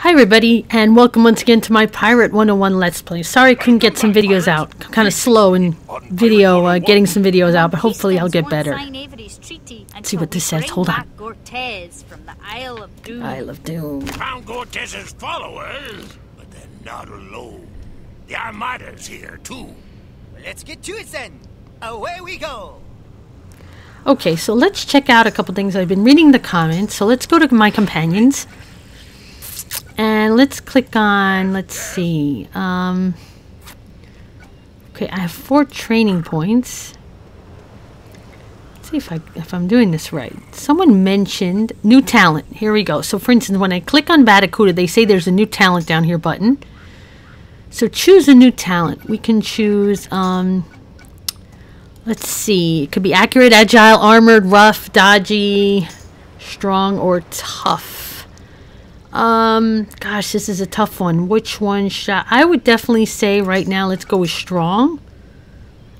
Hi everybody, and welcome once again to my Pirate 101 Let's Play. Sorry I couldn't get some videos out. I'm kind of slow in video, uh, getting some videos out, but hopefully I'll get better. Let's see what this says. Hold on. From the Isle of Doom. Isle of Doom. Found Cortez's followers, but they're not alone. The Armada's here, too. Let's get to it then. Away we go. Okay, so let's check out a couple things. I've been reading the comments, so let's go to my companions. And let's click on, let's see. Um, okay, I have four training points. Let's see if, I, if I'm doing this right. Someone mentioned new talent. Here we go. So for instance, when I click on Batacuda, they say there's a new talent down here button. So choose a new talent. We can choose, um, let's see. It could be accurate, agile, armored, rough, dodgy, strong, or tough. Um, gosh, this is a tough one. Which one should I would definitely say right now, let's go with strong.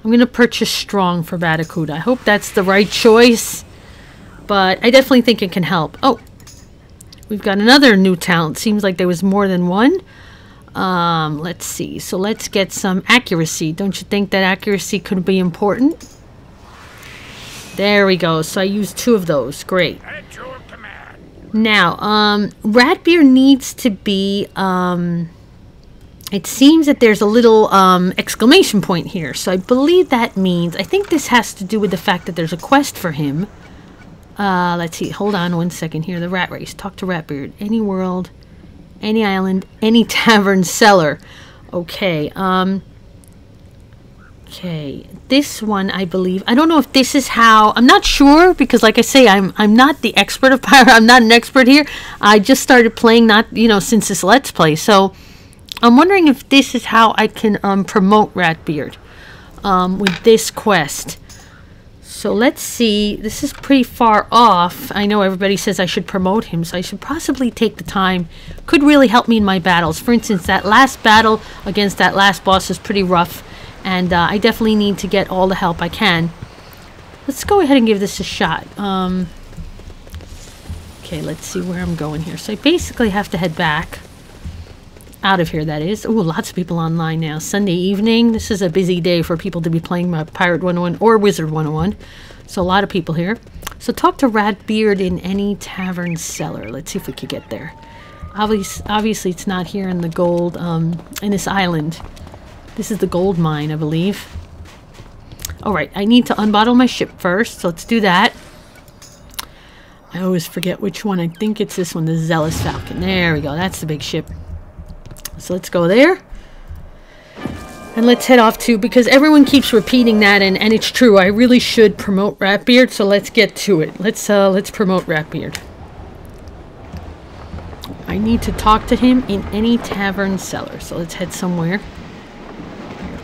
I'm to purchase strong for Batacuda. I hope that's the right choice, but I definitely think it can help. Oh, we've got another new talent. Seems like there was more than one. Um, let's see. So let's get some accuracy. Don't you think that accuracy could be important? There we go. So I used two of those. Great. Now, um, Ratbeard needs to be, um, it seems that there's a little um, exclamation point here. So I believe that means, I think this has to do with the fact that there's a quest for him. Uh, let's see, hold on one second here. The rat race. Talk to Ratbeard. Any world, any island, any tavern cellar. Okay, um, Okay, this one I believe. I don't know if this is how. I'm not sure because, like I say, I'm I'm not the expert of pirate. I'm not an expert here. I just started playing, not you know, since this Let's Play. So I'm wondering if this is how I can um, promote Ratbeard um, with this quest. So let's see. This is pretty far off. I know everybody says I should promote him, so I should possibly take the time. Could really help me in my battles. For instance, that last battle against that last boss is pretty rough and uh, I definitely need to get all the help I can. Let's go ahead and give this a shot. Um, okay, let's see where I'm going here. So I basically have to head back. Out of here, that is. Oh, lots of people online now. Sunday evening. This is a busy day for people to be playing my Pirate 101 or Wizard 101. So a lot of people here. So talk to Ratbeard in any tavern cellar. Let's see if we could get there. Obviously, obviously it's not here in the gold, um, in this island. This is the gold mine, I believe. Alright, I need to unbottle my ship first, so let's do that. I always forget which one. I think it's this one, the Zealous Falcon. There we go, that's the big ship. So let's go there. And let's head off to, because everyone keeps repeating that, and, and it's true, I really should promote Ratbeard, so let's get to it. Let's, uh, let's promote Ratbeard. I need to talk to him in any tavern cellar, so let's head somewhere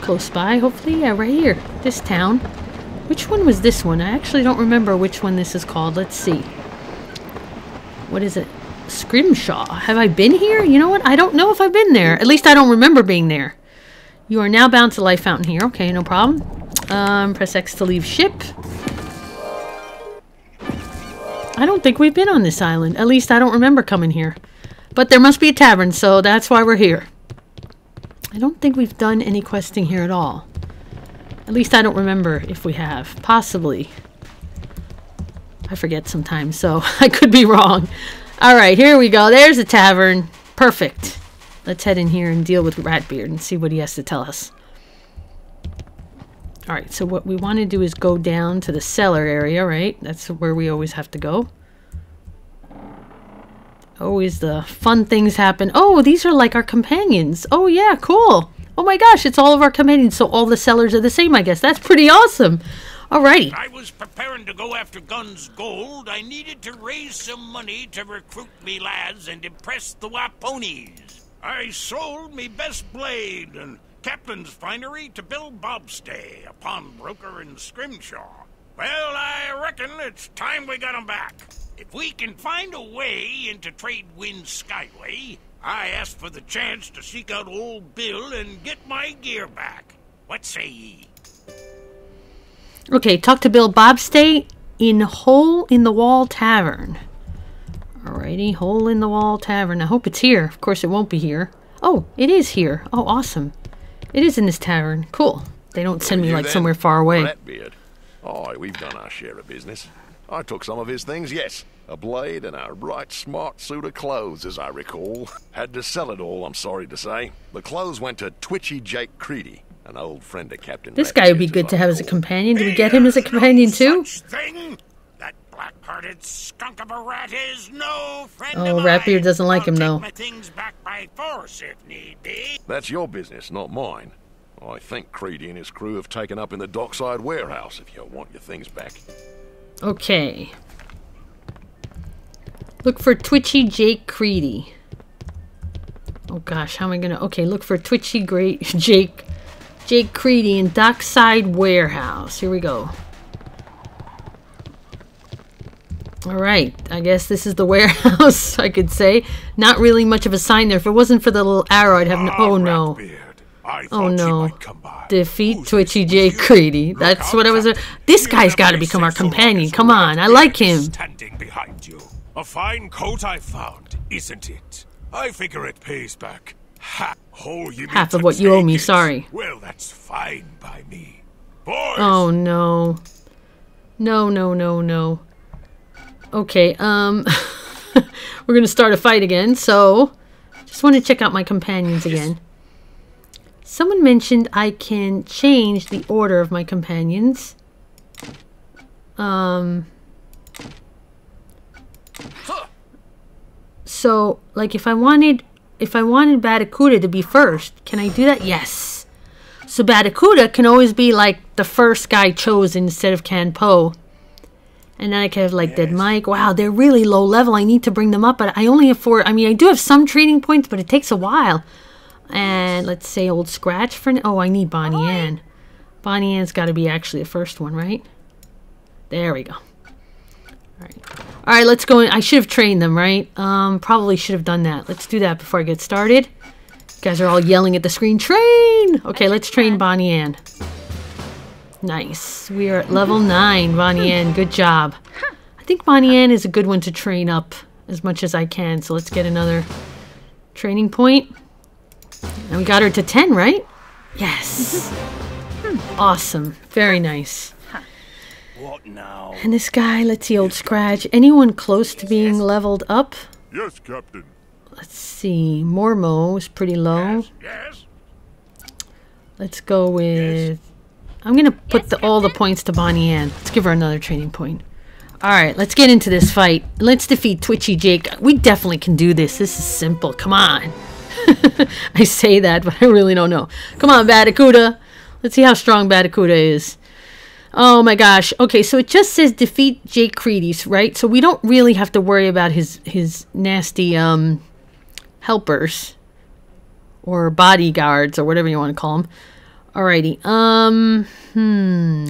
close by, hopefully. Yeah, right here. This town. Which one was this one? I actually don't remember which one this is called. Let's see. What is it? Scrimshaw. Have I been here? You know what? I don't know if I've been there. At least I don't remember being there. You are now bound to Life Fountain here. Okay, no problem. Um, press X to leave ship. I don't think we've been on this island. At least I don't remember coming here. But there must be a tavern, so that's why we're here. I don't think we've done any questing here at all. At least I don't remember if we have. Possibly. I forget sometimes, so I could be wrong. Alright, here we go. There's a tavern. Perfect. Let's head in here and deal with Ratbeard and see what he has to tell us. Alright, so what we want to do is go down to the cellar area, right? That's where we always have to go. Always the fun things happen. Oh, these are like our companions. Oh, yeah, cool. Oh my gosh, it's all of our companions, so all the cellars are the same, I guess. That's pretty awesome. Alrighty. I was preparing to go after Gunn's Gold. I needed to raise some money to recruit me lads and impress the Waponies. I sold me best blade and captain's finery to Bill Bobstay, a pawnbroker in Scrimshaw. Well, I reckon it's time we got 'em back. If we can find a way into Tradewind Skyway, I ask for the chance to seek out old Bill and get my gear back. What say ye? Okay, talk to Bill Bobstay in Hole in the Wall Tavern. Alrighty, hole in the wall tavern. I hope it's here. Of course, it won't be here. Oh, it is here. Oh, awesome. It is in this tavern. Cool. They don't send me like then, somewhere far away. Ratbeard. Aye, we've done our share of business. I took some of his things, yes. A blade and a right smart suit of clothes, as I recall. Had to sell it all, I'm sorry to say. The clothes went to Twitchy Jake Creedy, an old friend of Captain This guy would be good to have as a companion. Do we get him as a There's no companion too? Such thing. That black-hearted skunk of a rat is no friend Oh, of Ratbeard mine. doesn't like I'll him, take though. My things back by force if need be. That's your business, not mine. I think Creedy and his crew have taken up in the dockside warehouse if you want your things back. Okay. Look for Twitchy Jake Creedy. Oh gosh, how am I gonna? Okay, look for Twitchy Great Jake Jake Creedy in Dockside Warehouse. Here we go. All right, I guess this is the warehouse. I could say not really much of a sign there. If it wasn't for the little arrow, I'd have no. Oh no. Ratbeard. Oh no. might come by. Defeat Who's Twitchy J. Creedy. That's what I was. This guy's got to become our safe so long companion. Come on, I like him. Standing behind you. A fine coat I found, isn't it? I figure it pays back. Half, oh, Half of what you owe me, it? sorry. Well, that's fine by me. Boys, Oh no. No, no, no, no. Okay, um we're going to start a fight again. So, just want to check out my companions again. Someone mentioned I can change the order of my companions. Um So, like if I wanted if I wanted Batakuda to be first, can I do that? Yes. So Batakuda can always be like the first guy chosen instead of Kanpo. And then I could have like Dead Mike. Wow, they're really low level. I need to bring them up, but I only have four. I mean, I do have some training points, but it takes a while. And let's say Old Scratch for. Oh, I need Bonnie Anne. Bonnie Anne's got to be actually the first one, right? There we go. All right. All right, let's go in. I should have trained them, right? Um, probably should have done that. Let's do that before I get started. You guys are all yelling at the screen. Train! Okay, let's train Bonnie Anne. Nice. We are at level 9, Bonnie Anne. Good job. I think Bonnie Anne is a good one to train up as much as I can. So let's get another training point. And we got her to 10, right? Yes. Mm-hmm. Hmm. Awesome. Very nice. what now? And this guy, let's see, Old Scratch. Anyone close to being leveled up? Yes, Captain. Let's see. Mormo is pretty low. Yes. Let's go with. I'm gonna put the, all the points to Bonnie Anne. Let's give her another training point. All right, let's get into this fight. Let's defeat Twitchy Jake. We definitely can do this. This is simple. Come on. I say that, but I really don't know. Come on, Batakuda. Let's see how strong Batakuda is. Oh my gosh. Okay, so it just says defeat Jake Creedy's, right? So we don't really have to worry about his his nasty um helpers or bodyguards or whatever you want to call them. Alrighty. Um. Hmm.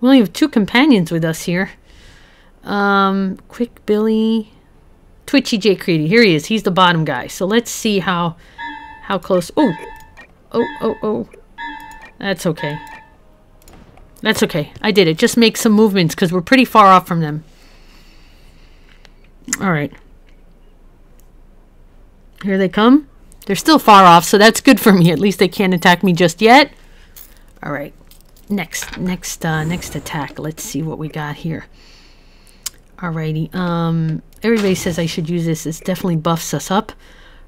We only have two companions with us here. Um. Quick Billy. Twitchy J Creedy. Here he is. He's the bottom guy. So let's see how how close. Oh. Oh. Oh. Oh. That's okay. That's okay. I did it. Just make some movements because we're pretty far off from them. All right. Here they come. They're still far off, so that's good for me. At least they can't attack me just yet. All right. Next, next, uh, next attack. Let's see what we got here. Alrighty. Um, everybody says I should use this. This definitely buffs us up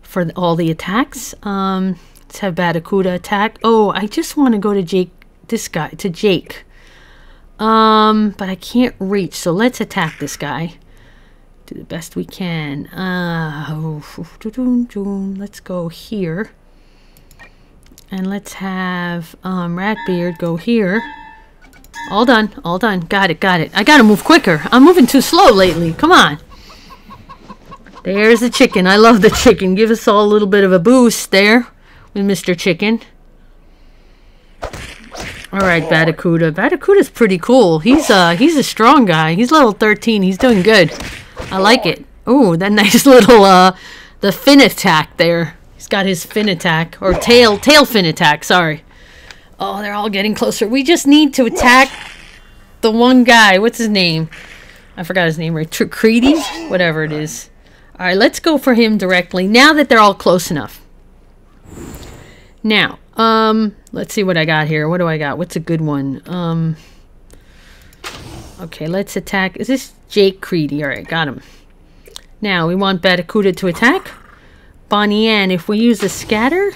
for all the attacks. Um, let's have Batakuda attack. Oh, I just want to go to Jake. This guy to Jake. Um, but I can't reach. So let's attack this guy do the best we can. Uh, let's go here. And let's have um, Ratbeard go here. All done, all done. Got it, got it. I gotta move quicker. I'm moving too slow lately. Come on. There's the chicken. I love the chicken. Give us all a little bit of a boost there with Mr. Chicken. All right, Batakuda. Batakuda's pretty cool. He's uh he's a strong guy. He's level 13. He's doing good. I like it. Ooh, that nice little uh the fin attack there. He's got his fin attack or tail tail fin attack, sorry. Oh, they're all getting closer. We just need to attack the one guy. What's his name? I forgot his name right. Creedy? Whatever it is. Alright, let's go for him directly now that they're all close enough. Now, um, let's see what I got here. What do I got? What's a good one? Um, okay, let's attack. Is this Jake Creedy? Alright, got him. Now, we want Batakuda to attack. Bonnie Anne, if we use a scatter.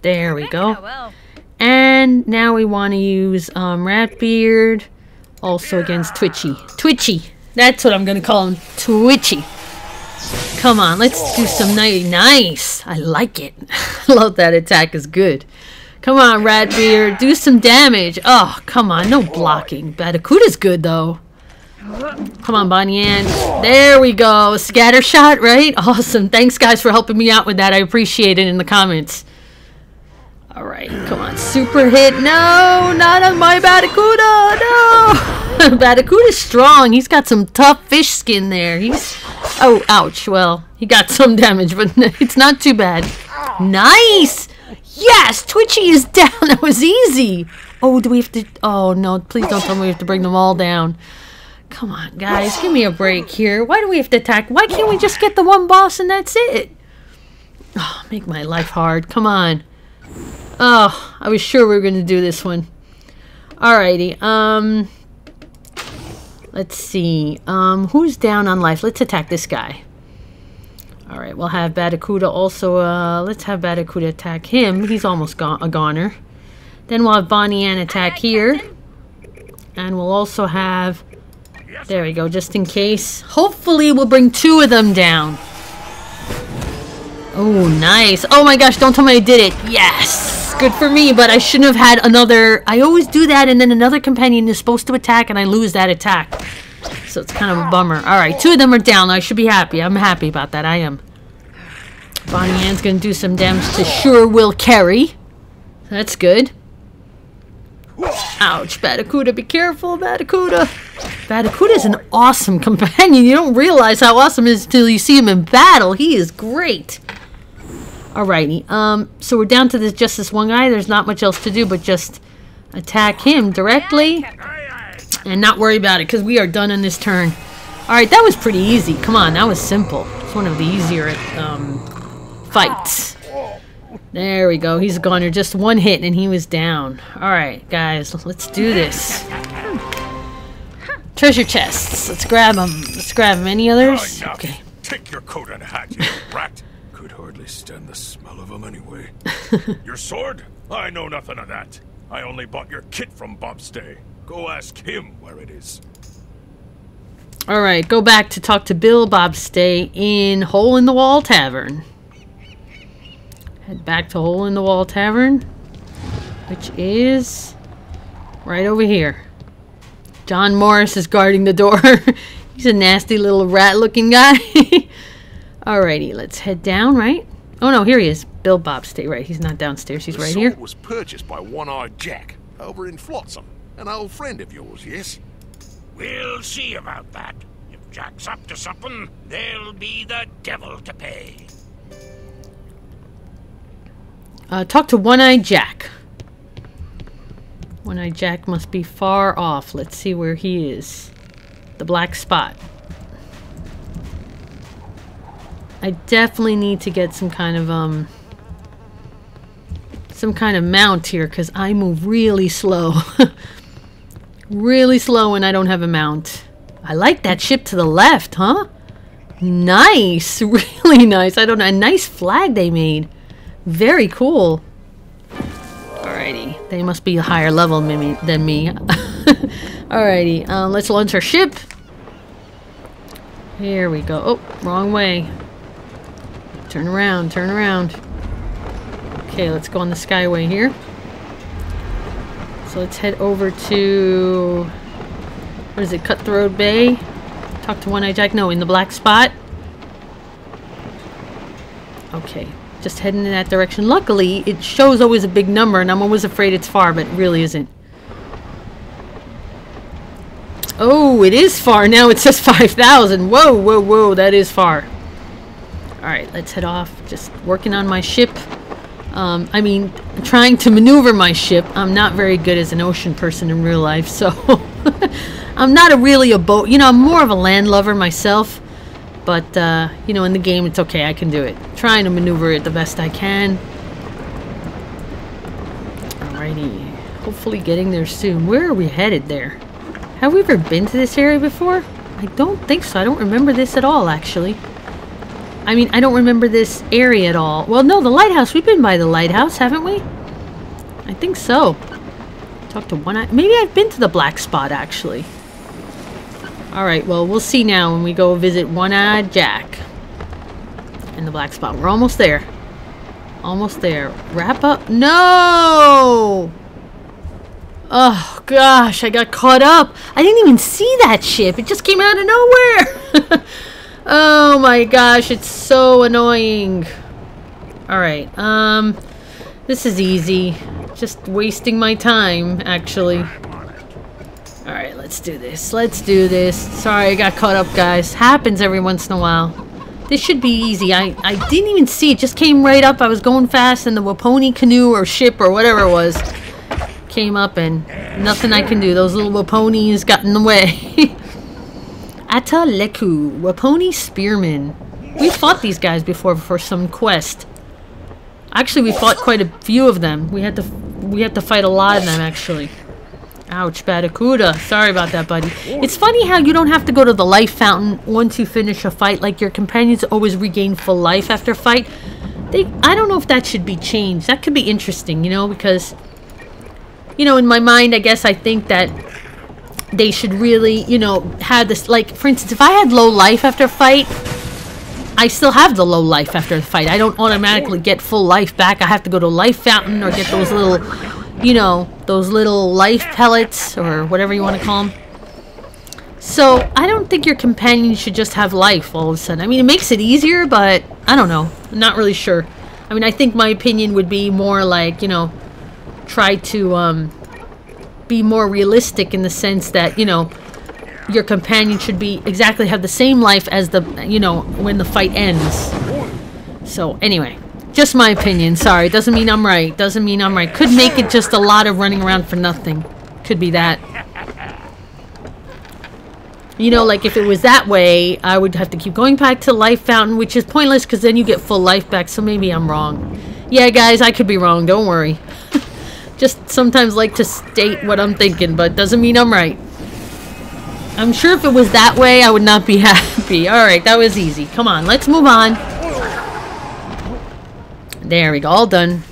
There we go. And now we want to use um, Ratbeard also against Twitchy. Twitchy. That's what I'm going to call him. Twitchy. Come on, let's do some nice. Nice. I like it. Love that attack is good. Come on, Ratbeard. Do some damage. Oh, come on. No blocking. Batakuda's good, though. Come on, Anne. There we go. Scatter shot, right? Awesome. Thanks, guys, for helping me out with that. I appreciate it in the comments. All right, come on. Super hit. No, not on my Batakuda. No. Batakuda's strong. He's got some tough fish skin there. He's... Oh, ouch. Well, he got some damage, but it's not too bad. Nice. Yes, Twitchy is down. That was easy. Oh, do we have to... Oh, no. Please don't tell me we have to bring them all down. Come on, guys. Give me a break here. Why do we have to attack? Why can't we just get the one boss and that's it? Oh, make my life hard. Come on. Oh, I was sure we were going to do this one. Alrighty. Um, let's see. Um, who's down on life? Let's attack this guy. Alright, we'll have Batakuda also. Uh, let's have Batakuda attack him. He's almost gone a goner. Then we'll have Bonnie Anne attack here. And we'll also have... There we go, just in case. Hopefully we'll bring two of them down. Oh, nice. Oh my gosh, don't tell me I did it. Yes! Good for me, but I shouldn't have had another... I always do that, and then another companion is supposed to attack, and I lose that attack. So it's kind of a bummer. Alright, two of them are down. I should be happy. I'm happy about that. I am. Bonnie Anne's to do some damage to Sure Will Carry. That's good. Ouch, Batakuda, be careful, Batakuda. Batakuda is an awesome companion. You don't realize how awesome he is until you see him in battle. He is great. Alrighty, um, so we're down to this just this one guy. There's not much else to do but just attack him directly and not worry about it because we are done in this turn. Alright, that was pretty easy. Come on, that was simple. It's one of the easier um, fights. There we go. He's gone. Just one hit and he was down. Alright, guys, let's do this. Treasure chests. Let's grab them. Let's grab them. Any others? Okay. Take your coat and hat, you rat. Hardly stand the smell of them anyway. your sword? I know nothing of that. I only bought your kit from Bobstay. Go ask him where it is. Alright, go back to talk to Bill Bobstay in Hole in the Wall Tavern. Head back to Hole in the Wall Tavern, which is right over here. John Morris is guarding the door. He's a nasty little rat looking guy. Alrighty, let's head down, right? Oh no, here he is. Bill Bobstay right. He's not downstairs, he's The right sword here. was purchased by One-Eyed Jack over in Flotsam. An old friend of yours, yes? We'll see about that. If Jack's up to something, there'll be the devil to pay. Uh, talk to One-Eyed Jack. One-Eyed Jack must be far off. Let's see where he is. The black spot. I definitely need to get some kind of, um... Some kind of mount here, because I move really slow. really slow when I don't have a mount. I like that ship to the left, huh? Nice! Really nice. I don't know. A nice flag they made. Very cool. Alrighty. They must be a higher level than me. Alrighty. Um, let's launch our ship. Here we go. Oh, wrong way. Turn around, turn around. Okay, let's go on the skyway here. So let's head over to... What is it? Cutthroat Bay? Talk to One Eye Jack? No, in the black spot. Okay, just heading in that direction. Luckily, it shows always a big number, and I'm always afraid it's far, but it really isn't. Oh, it is far. Now it says 5,000. Whoa, whoa, whoa, that is far. Alright, let's head off. Just working on my ship. Um, I mean, trying to maneuver my ship. I'm not very good as an ocean person in real life, so I'm not a really a boat. You know, I'm more of a land lover myself. But uh, you know, in the game, it's okay. I can do it. Trying to maneuver it the best I can. Alrighty. Hopefully, getting there soon. Where are we headed there? Have we ever been to this area before? I don't think so. I don't remember this at all, actually. I mean, I don't remember this area at all. Well, no, the lighthouse. We've been by the lighthouse, haven't we? I think so. Talk to one eye. Maybe I've been to the black spot, actually. Alright, well, we'll see now when we go visit One-Eyed Jack. In the black spot. We're almost there. Almost there. Wrap up. No! Oh, gosh, I got caught up. I didn't even see that ship. It just came out of nowhere. Oh my gosh, it's so annoying. Alright, um, this is easy. Just wasting my time, actually. Alright, let's do this. Let's do this. Sorry, I got caught up, guys. Happens every once in a while. This should be easy. I, I didn't even see it. Just came right up. I was going fast and the Waponi canoe or ship or whatever it was came up and nothing I can do. Those little Waponis got in the way. Ataleku, Waponi Spearmen. We fought these guys before for some quest. Actually, we fought quite a few of them. We had to we had to fight a lot of them actually. Ouch, Batakuda. Sorry about that, buddy. It's funny how you don't have to go to the life fountain once you finish a fight. Like your companions always regain full life after fight. They, I don't know if that should be changed. That could be interesting, you know, because, you know, in my mind, I guess I think that they should really, you know, have this, like, for instance, if I had low life after a fight, I still have the low life after the fight. I don't automatically get full life back. I have to go to life fountain or get those little, you know, those little life pellets or whatever you want to call them. So, I don't think your companion should just have life all of a sudden. I mean, it makes it easier, but I don't know. I'm not really sure. I mean, I think my opinion would be more like, you know, try to, um, be more realistic in the sense that, you know, your companion should be exactly have the same life as the, you know, when the fight ends. So, anyway, just my opinion. Sorry, doesn't mean I'm right. Doesn't mean I'm right. Could make it just a lot of running around for nothing. Could be that. You know, like if it was that way, I would have to keep going back to Life Fountain, which is pointless because then you get full life back, so maybe I'm wrong. Yeah, guys, I could be wrong. Don't worry. Just sometimes like to state what I'm thinking, but doesn't mean I'm right. I'm sure if it was that way, I would not be happy. Alright, that was easy. Come on, let's move on. There we go, all done.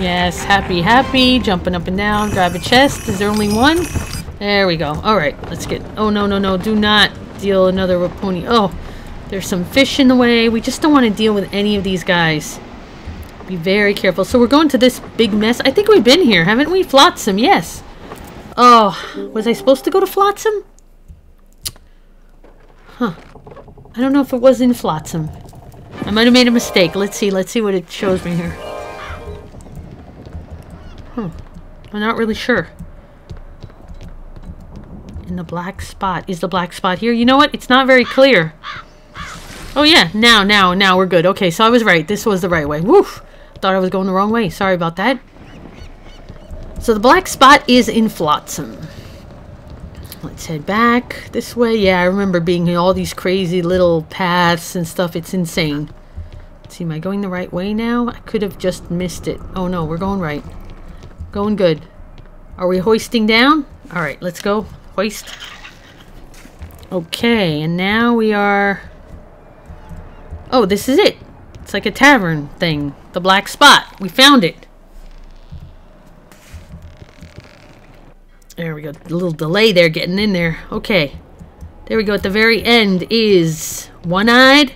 Yes, happy, happy. Jumping up and down, grab a chest. Is there only one? There we go. Alright, let's get... Oh, no, no, no. Do not deal another Waponi. Oh, there's some fish in the way. We just don't want to deal with any of these guys. Be very careful. So we're going to this big mess. I think we've been here, haven't we? Flotsam, yes. Oh, was I supposed to go to Flotsam? Huh. I don't know if it was in Flotsam. I might have made a mistake. Let's see. Let's see what it shows me here. Huh. I'm not really sure. In the black spot. Is the black spot here? You know what? It's not very clear. Oh yeah, now, now, now we're good. Okay, so I was right. This was the right way. Woof! Thought I was going the wrong way. Sorry about that. So the black spot is in Flotsam. Let's head back this way. Yeah, I remember being in all these crazy little paths and stuff. It's insane. Let's see, am I going the right way now? I could have just missed it. Oh no, we're going right. Going good. Are we hoisting down? Alright, let's go. Hoist. Okay, and now we are... Oh, this is it. It's like a tavern thing. The black spot. We found it. There we go. A little delay there getting in there. Okay. There we go. At the very end is One-Eyed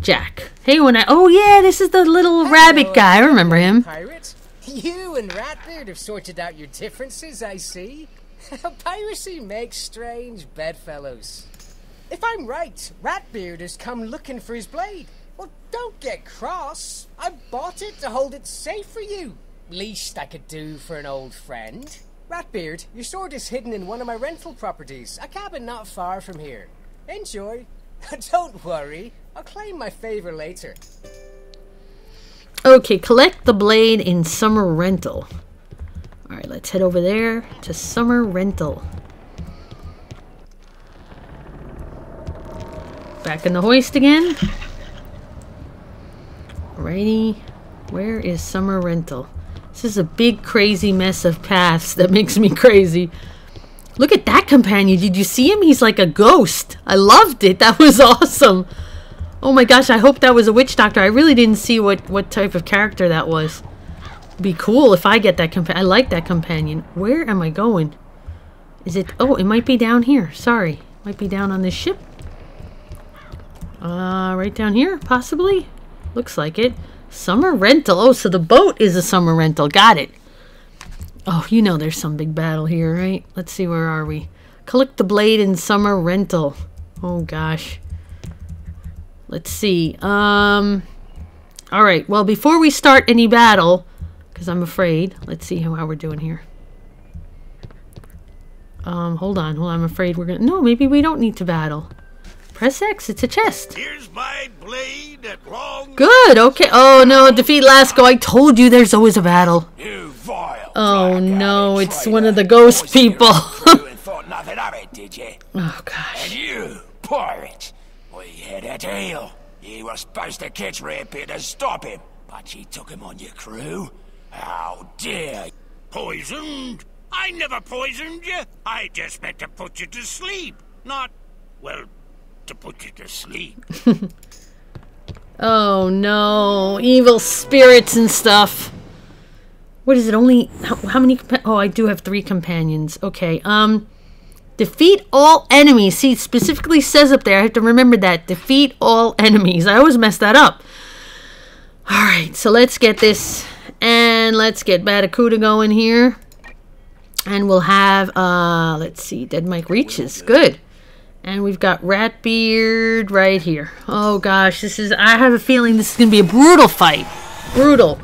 Jack. Hey, One-Eyed. Oh, yeah. This is the little Hello, rabbit guy. I remember him. Pirates. You and Ratbeard have sorted out your differences, I see. Piracy makes strange bedfellows. If I'm right, Ratbeard has come looking for his blade. Well, don't get cross. I bought it to hold it safe for you. Least I could do for an old friend. Ratbeard, your sword is hidden in one of my rental properties, a cabin not far from here. Enjoy. don't worry, I'll claim my favor later. Okay, collect the blade in summer rental. Alright, let's head over there to summer rental. Back in the hoist again. Righty. Where is summer rental? This is a big crazy mess of paths that makes me crazy. Look at that companion. Did you see him? He's like a ghost. I loved it. That was awesome. Oh my gosh, I hope that was a witch doctor. I really didn't see what, what type of character that was. Be cool if I get that companion. I like that companion. Where am I going? Is it... Oh, it might be down here. Sorry. Might be down on this ship. Uh, right down here, possibly? Looks like it. Summer rental. Oh, so the boat is a summer rental. Got it. Oh, you know there's some big battle here, right? Let's see, where are we? Collect the blade in summer rental. Oh, gosh. Let's see. Um, all right. Well, before we start any battle, because I'm afraid, let's see how, how we're doing here. Um, hold on. Well. I'm afraid we're going to... No, maybe we don't need to battle. Press X. It's a chest. Here's my blade at long Good. Okay. Oh, no. Defeat Lasco. I told you there's always a battle. You vile Oh, no. It's one of the ghost people. and thought nothing of it, did you? oh, gosh. And you, pirate, we had a deal. You were supposed to catch Redbeard and stop him, but you took him on your crew. How dare you? Poisoned? I never poisoned you. I just meant to put you to sleep. Not, well, to put you to sleep. Oh, no. Evil spirits and stuff. What is it? Only... How, how many... Oh, I do have three companions. Okay. Um... Defeat all enemies. See, specifically says up there. I have to remember that. Defeat all enemies. I always mess that up. Alright, so let's get this. And let's get Batacuda going here. And we'll have, uh, let's see, Dead Mike reaches. Good. And we've got Ratbeard right here. Oh gosh, this is, I have a feeling this is going to be a brutal fight. Brutal.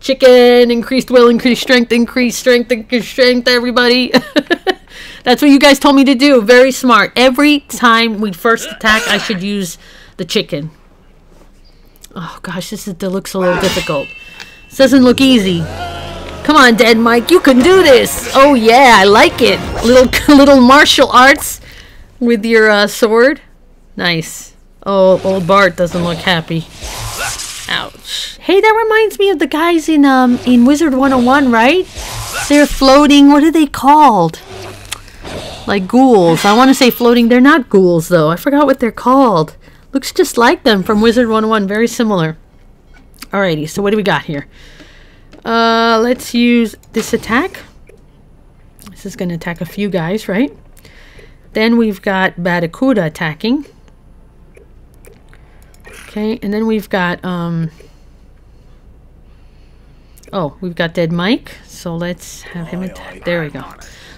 Chicken, increased will, increased strength, increased strength, increased strength, everybody. That's what you guys told me to do. Very smart. Every time we first attack, I should use the chicken. Oh gosh, this is, that looks a little difficult. This doesn't look easy. Come on, Dead Mike, you can do this. Oh yeah, I like it. Little little martial arts with your uh, sword. Nice. Oh, old Bart doesn't look happy. Ouch. Hey, that reminds me of the guys in um in Wizard 101, right? They're floating. What are they called? Like ghouls. I want to say floating. They're not ghouls though. I forgot what they're called. Looks just like them from Wizard 101. Very similar. Alrighty. So what do we got here? Uh, let's use this attack. This is going to attack a few guys, right? Then we've got Batacuda attacking. Okay, and then we've got, um... Oh, we've got Dead Mike. So let's have him attack. There we go.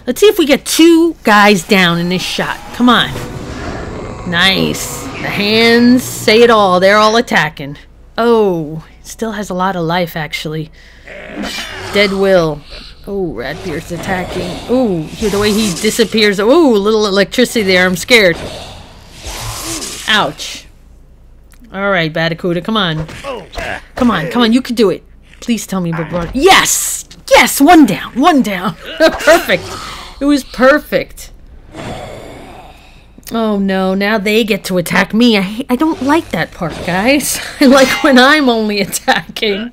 Let's see if we get two guys down in this shot. Come on. Nice. The hands say it all. They're all attacking. Oh, still has a lot of life, actually. Dead Will. Oh, Ratbeard's attacking. Oh, the way he disappears. Oh, little electricity there. I'm scared. Ouch. All right, Batacuda, come on. Come on, come on. You can do it. Please tell me, Barbara. Yes! Yes! One down. One down. perfect. It was perfect. Oh no, now they get to attack me. I, I don't like that part, guys. I like when I'm only attacking.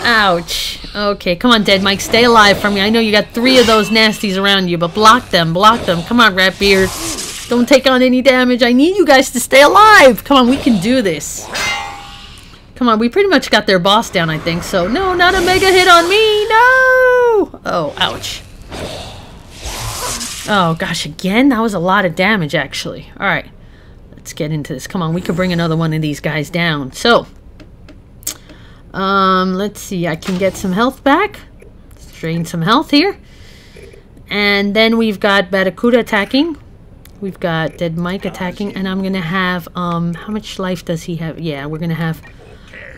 Ouch. Okay, come on, Dead Mike. Stay alive for me. I know you got three of those nasties around you, but block them. Block them. Come on, Ratbeard. Don't take on any damage. I need you guys to stay alive. Come on, we can do this. Come on, we pretty much got their boss down, I think. So, no, not a mega hit on me. No. Oh, ouch. Oh, gosh, again? That was a lot of damage, actually. All right. Let's get into this. Come on, we could bring another one of these guys down. So, um, let's see. I can get some health back. Drain some health here. And then we've got Batacuda attacking. We've got Dead Mike attacking. And I'm going to have, um, how much life does he have? Yeah, we're going to have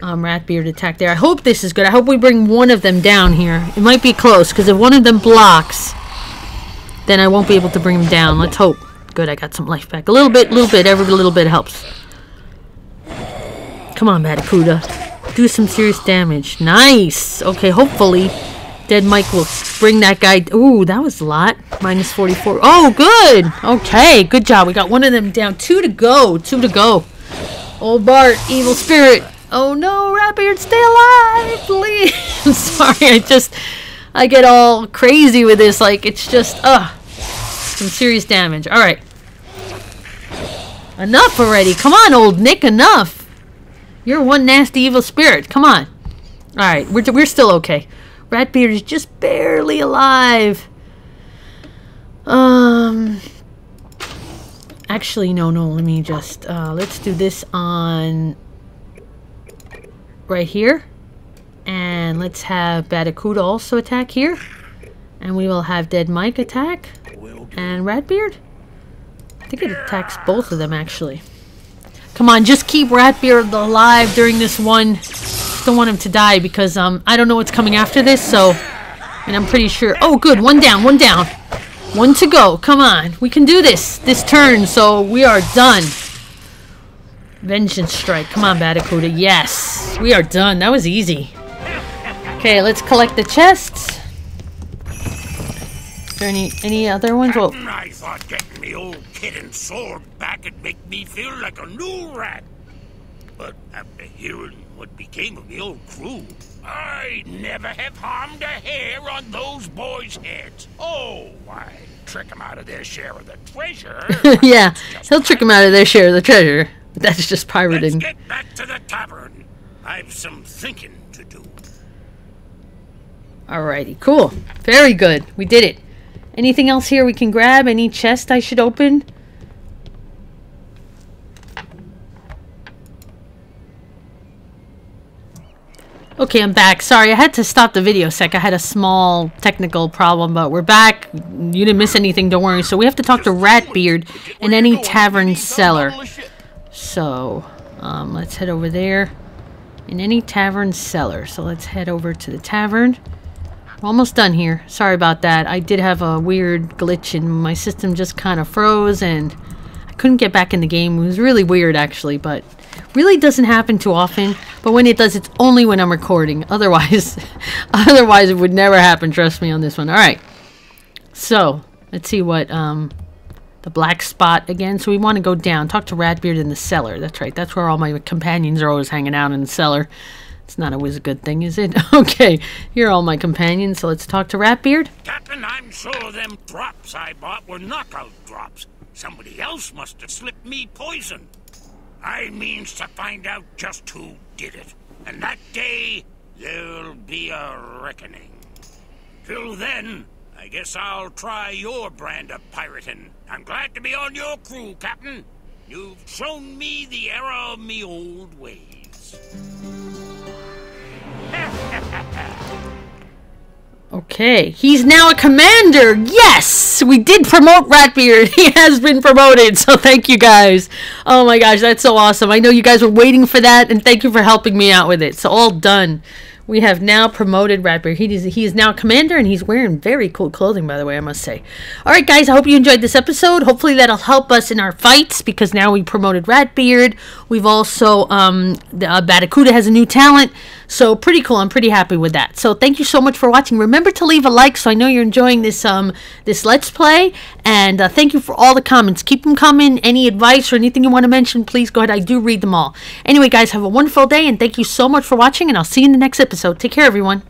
um, Ratbeard attack there. I hope this is good. I hope we bring one of them down here. It might be close, because if one of them blocks, then I won't be able to bring him down. Let's hope. Good, I got some life back. A little bit, A little bit. Every little bit helps. Come on, Batacuda. Do some serious damage. Nice. Okay, hopefully Dead Mike will bring that guy. Ooh, that was a lot. Minus 44. Oh, good. Okay, good job. We got one of them down. Two to go. Two to go. Old Bart, evil spirit. Oh no, Ratbeard, stay alive, please. I'm sorry, I just, I get all crazy with this. Like, it's just, ugh. Some serious damage. Alright. Enough already. Come on, old Nick, enough. You're one nasty evil spirit. Come on. Alright, we're, we're still okay. Ratbeard is just barely alive. Um. Actually, no, no. Let me just. Uh, let's do this on. Right here. And let's have Batacuda also attack here. And we will have Dead Mike attack. And Ratbeard? I think it attacks both of them, actually. Come on, just keep Ratbeard alive during this one. Just don't want him to die because um I don't know what's coming after this, so and I'm pretty sure oh good, one down, one down. One to go. Come on. We can do this this turn, so we are done. Vengeance strike. Come on, Batacuda. Yes. We are done. That was easy. Okay, let's collect the chests. There any any other ones? Well, I thought getting me old kit and sword back would make me feel like a new rat. But after hearing what became of the old crew, I never have harmed a hair on those boys' heads. Oh, why, trick them out of their share of the treasure. yeah, he'll trick them out of their share of the treasure. But that's just Let's pirating. get back to the tavern. I've some thinking to do. Alrighty, cool. Very good. We did it. Anything else here we can grab? Any chest I should open? Okay, I'm back. Sorry, I had to stop the video sec. I had a small technical problem, but we're back. You didn't miss anything, don't worry. So we have to talk to Ratbeard and any tavern cellar. So, um, let's head over there. In any tavern cellar. So let's head over to the tavern. Almost done here. Sorry about that. I did have a weird glitch and my system just kind of froze and I couldn't get back in the game. It was really weird actually, but really doesn't happen too often. But when it does, it's only when I'm recording. Otherwise, otherwise it would never happen. Trust me on this one. All right. So let's see what um the black spot again. So we want to go down. Talk to Ratbeard in the cellar. That's right. That's where all my companions are always hanging out in the cellar. It's not always a good thing, is it? okay, you're all my companions. So let's talk to Ratbeard. Captain, I'm sure them drops I bought were knockout drops. Somebody else must have slipped me poison. I means to find out just who did it. And that day, there'll be a reckoning. Till then, I guess I'll try your brand of pirating. I'm glad to be on your crew, Captain. You've shown me the error of me old ways. Okay, he's now a commander. Yes, we did promote Ratbeard. He has been promoted. So thank you guys. Oh my gosh, that's so awesome. I know you guys were waiting for that, and thank you for helping me out with it. So all done. We have now promoted Ratbeard. He is he is now a commander, and he's wearing very cool clothing, by the way. I must say. All right, guys. I hope you enjoyed this episode. Hopefully that'll help us in our fights because now we promoted Ratbeard. We've also um, the, uh, Batacuda has a new talent. So pretty cool. I'm pretty happy with that. So thank you so much for watching. Remember to leave a like so I know you're enjoying this um this let's play. And uh, thank you for all the comments. Keep them coming. Any advice or anything you want to mention, please go ahead. I do read them all. Anyway, guys, have a wonderful day and thank you so much for watching. And I'll see you in the next episode. Take care, everyone.